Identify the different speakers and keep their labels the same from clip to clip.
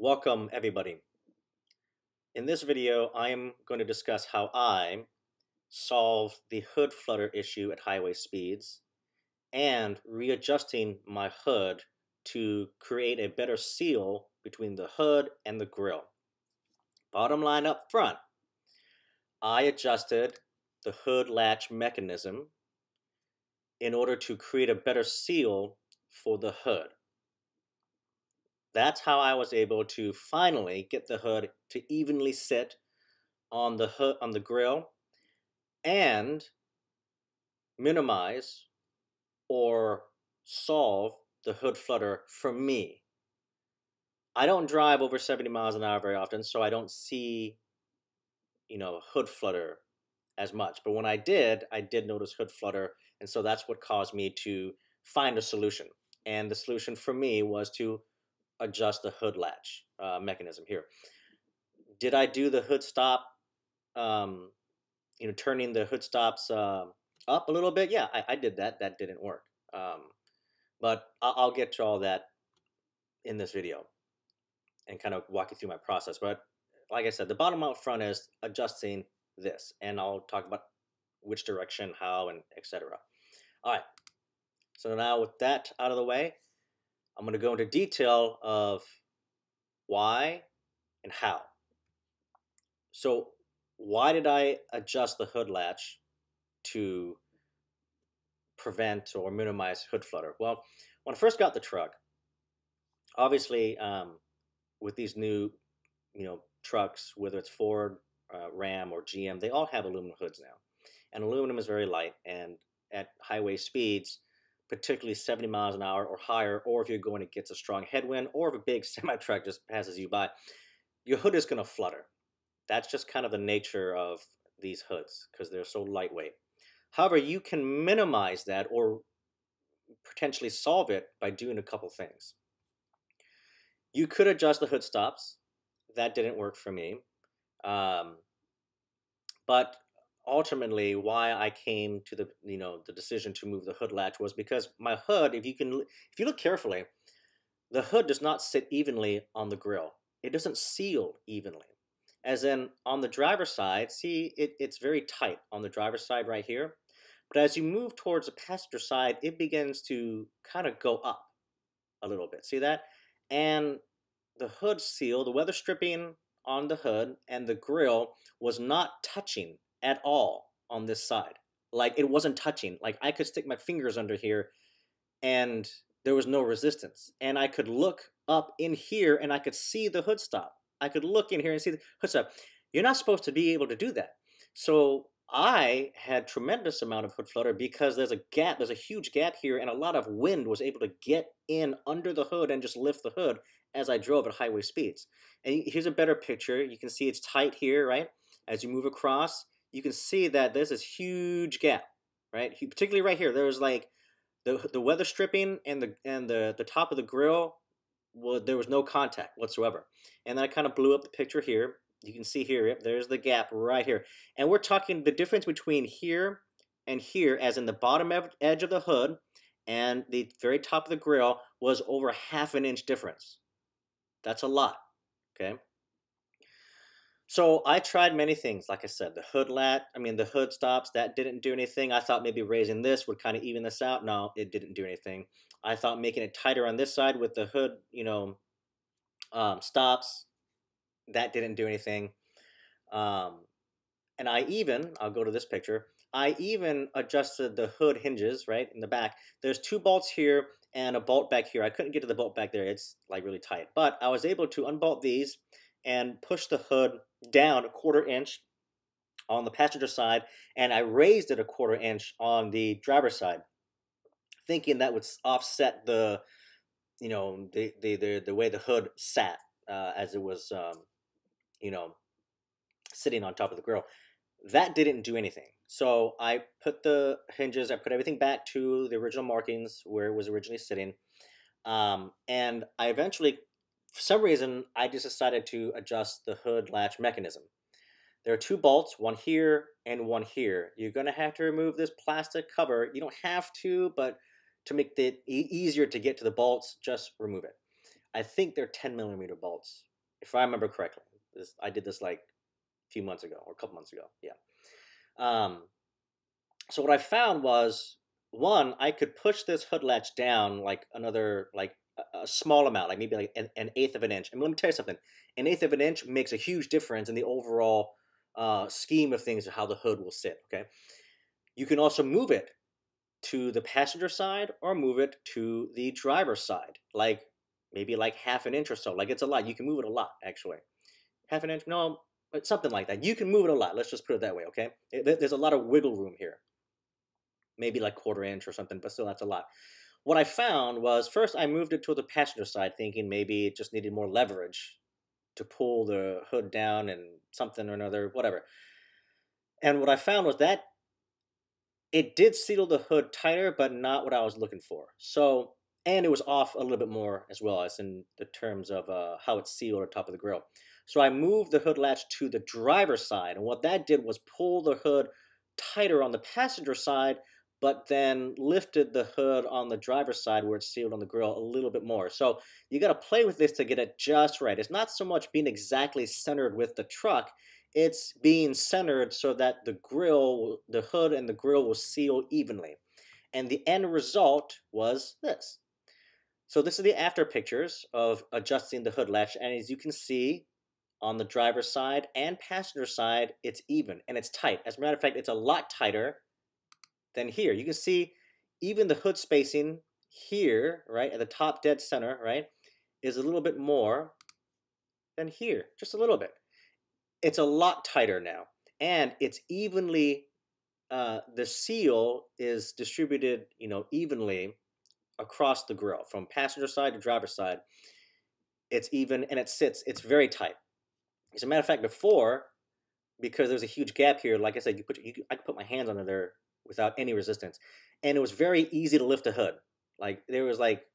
Speaker 1: Welcome everybody. In this video, I am going to discuss how I solve the hood flutter issue at highway speeds and readjusting my hood to create a better seal between the hood and the grill. Bottom line up front, I adjusted the hood latch mechanism in order to create a better seal for the hood. That's how I was able to finally get the hood to evenly sit on the hood on the grille and minimize or solve the hood flutter for me. I don't drive over 70 miles an hour very often, so I don't see, you know, hood flutter as much. But when I did, I did notice hood flutter, and so that's what caused me to find a solution. And the solution for me was to adjust the hood latch uh, mechanism here. Did I do the hood stop, um, you know, turning the hood stops uh, up a little bit? Yeah, I, I, did that. That didn't work. Um, but I'll, I'll get to all that in this video and kind of walk you through my process. But like I said, the bottom out front is adjusting this, and I'll talk about which direction, how, and etc. All right. So now with that out of the way, I'm going to go into detail of why and how. So why did I adjust the hood latch to prevent or minimize hood flutter? Well, when I first got the truck, obviously um, with these new, you know, trucks, whether it's Ford, uh, Ram, or GM, they all have aluminum hoods now. And aluminum is very light, and at highway speeds, particularly 70 miles an hour or higher, or if you're going against a strong headwind, or if a big semi truck just passes you by, your hood is going to flutter. That's just kind of the nature of these hoods because they're so lightweight. However, you can minimize that or potentially solve it by doing a couple things. You could adjust the hood stops. That didn't work for me. Um, but ultimately why I came to the you know the decision to move the hood latch was because my hood, if you can if you look carefully, the hood does not sit evenly on the grill. It doesn't seal evenly. As in on the driver's side, see it, it's very tight on the driver's side right here. But as you move towards the passenger side, it begins to kind of go up a little bit. See that? And the hood seal, the weather stripping on the hood and the grill was not touching at all on this side. Like it wasn't touching. Like I could stick my fingers under here and there was no resistance. And I could look up in here and I could see the hood stop. I could look in here and see the hood stop. You're not supposed to be able to do that. So I had tremendous amount of hood flutter because there's a gap, there's a huge gap here, and a lot of wind was able to get in under the hood and just lift the hood as I drove at highway speeds. And here's a better picture. You can see it's tight here, right? As you move across, you can see that there's this huge gap, right? Particularly right here, there was like the the weather stripping and the and the the top of the grill. Well, there was no contact whatsoever, and then I kind of blew up the picture here. You can see here, yep, there's the gap right here, and we're talking the difference between here and here, as in the bottom edge of the hood and the very top of the grill was over half an inch difference. That's a lot, okay? So I tried many things. Like I said, the hood lat, I mean, the hood stops, that didn't do anything. I thought maybe raising this would kind of even this out. No, it didn't do anything. I thought making it tighter on this side with the hood, you know, um, stops, that didn't do anything. Um, and I even, I'll go to this picture, I even adjusted the hood hinges, right, in the back. There's two bolts here and a bolt back here. I couldn't get to the bolt back there. It's like really tight. But I was able to unbolt these and push the hood down a quarter inch on the passenger side, and I raised it a quarter inch on the driver's side, thinking that would offset the, you know, the the the, the way the hood sat uh, as it was, um, you know, sitting on top of the grill. That didn't do anything. So I put the hinges, I put everything back to the original markings where it was originally sitting, um, and I eventually for some reason, I just decided to adjust the hood latch mechanism. There are two bolts, one here and one here. You're going to have to remove this plastic cover. You don't have to, but to make it easier to get to the bolts, just remove it. I think they're 10 millimeter bolts, if I remember correctly. This, I did this like a few months ago or a couple months ago. Yeah. Um, so what I found was one, I could push this hood latch down like another like a, small amount, like maybe like an, eighth of an inch. And let me tell you something: an eighth of an inch makes a huge difference in the overall uh, scheme of things of how the hood will sit. Okay, you can also move it to the passenger side or move it to the driver's side, like maybe like half an inch or so. Like it's a lot. You can move it a lot, actually. Half an inch? No, but something like that. You can move it a lot. Let's just put it that way, okay? There's a lot of wiggle room here. Maybe like quarter inch or something, but still that's a lot. What I found was first I moved it to the passenger side, thinking maybe it just needed more leverage to pull the hood down and something or another, whatever. And what I found was that it did seal the hood tighter, but not what I was looking for. So, and it was off a little bit more as well as in the terms of uh, how it's sealed on top of the grill. So I moved the hood latch to the driver's side, and what that did was pull the hood tighter on the passenger side, but then lifted the hood on the driver's side where it's sealed on the grill a little bit more. So you got to play with this to get it just right. It's not so much being exactly centered with the truck, it's being centered so that the grill, the hood and the grill will seal evenly. And the end result was this. So this is the after pictures of adjusting the hood latch. And as you can see on the driver's side and passenger side, it's even and it's tight. As a matter of fact, it's a lot tighter than here. You can see even the hood spacing here, right, at the top dead center, right, is a little bit more than here, just a little bit it's a lot tighter now, and it's evenly. Uh, the seal is distributed, you know, evenly across the grill from passenger side to driver side. It's even and it sits. It's very tight. As a matter of fact, before because there's a huge gap here, like I said, you put you, I could put my hands under there without any resistance, and it was very easy to lift the hood. Like there was like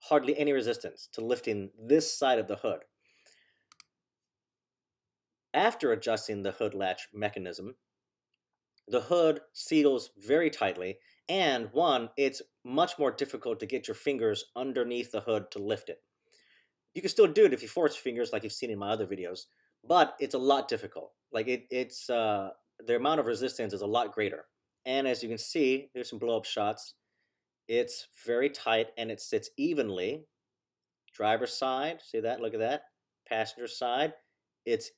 Speaker 1: hardly any resistance to lifting this side of the hood. After adjusting the hood latch mechanism, the hood seals very tightly, and one, it's much more difficult to get your fingers underneath the hood to lift it. You can still do it if you force fingers like you've seen in my other videos, but it's a lot difficult. Like it, it's uh, the amount of resistance is a lot greater. And as you can see, there's some blow up shots. It's very tight and it sits evenly. Driver side, see that? Look at that. Passenger side, it's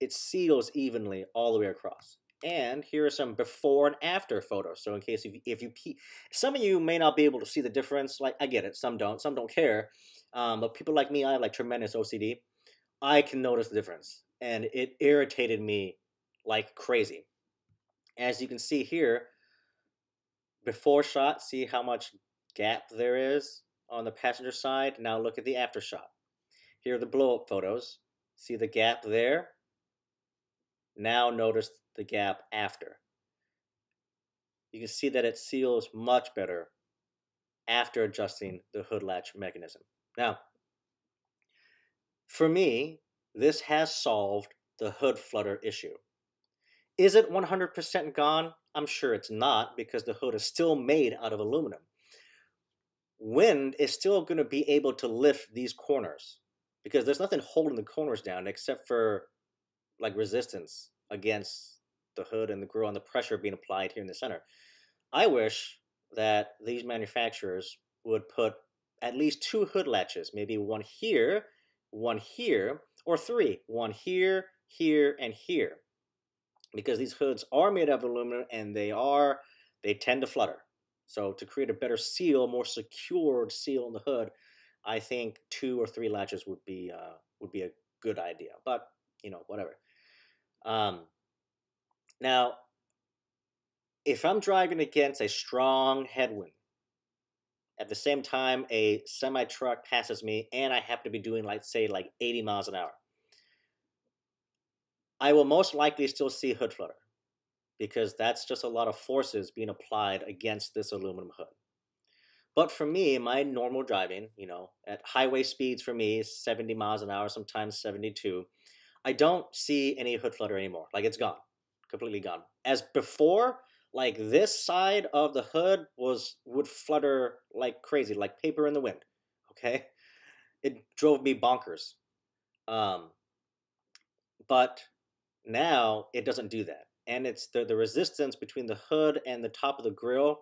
Speaker 1: it seals evenly all the way across. And here are some before and after photos. So in case if, if you some of you may not be able to see the difference. Like I get it, some don't, some don't care. Um, but people like me, I have like tremendous OCD. I can notice the difference, and it irritated me like crazy. As you can see here, before shot, see how much gap there is on the passenger side. Now look at the after shot. Here are the blow up photos. See the gap there? Now notice the gap after. You can see that it seals much better after adjusting the hood latch mechanism. Now, for me, this has solved the hood flutter issue. Is it 100% gone? I'm sure it's not because the hood is still made out of aluminum. Wind is still going to be able to lift these corners because there's nothing holding the corners down except for like resistance against the hood and the grill and the pressure being applied here in the center. I wish that these manufacturers would put at least two hood latches, maybe one here, one here, or three, one here, here, and here. Because these hoods are made of aluminum and they are, they tend to flutter. So to create a better seal, more secured seal on the hood, I think two or three latches would be uh, would be a good idea. But you know, whatever. Um, now, if I'm driving against a strong headwind, at the same time a semi truck passes me and I happen to be doing like say like 80 miles an hour, I will most likely still see hood flutter because that's just a lot of forces being applied against this aluminum hood. But for me, my normal driving, you know, at highway speeds for me, 70 miles an hour, sometimes 72, I don't see any hood flutter anymore. Like it's gone, completely gone. As before, like this side of the hood was would flutter like crazy, like paper in the wind. Okay, it drove me bonkers. Um, but now it doesn't do that, and it's the the resistance between the hood and the top of the grill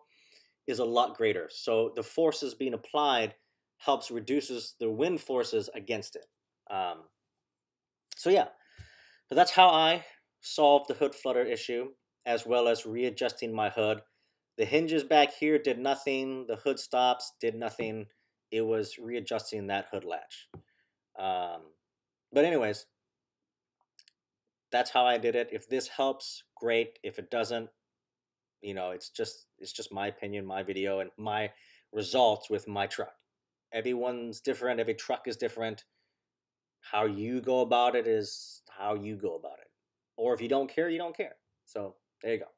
Speaker 1: is a lot greater. So the forces being applied helps reduces the wind forces against it. Um, so yeah, so that's how I solved the hood flutter issue, as well as readjusting my hood. The hinges back here did nothing. The hood stops did nothing. It was readjusting that hood latch. Um, but anyways, that's how I did it. If this helps, great. If it doesn't, you know, it's just it's just my opinion, my video, and my results with my truck. Everyone's different. Every truck is different. How you go about it is how you go about it. Or if you don't care, you don't care. So there you go.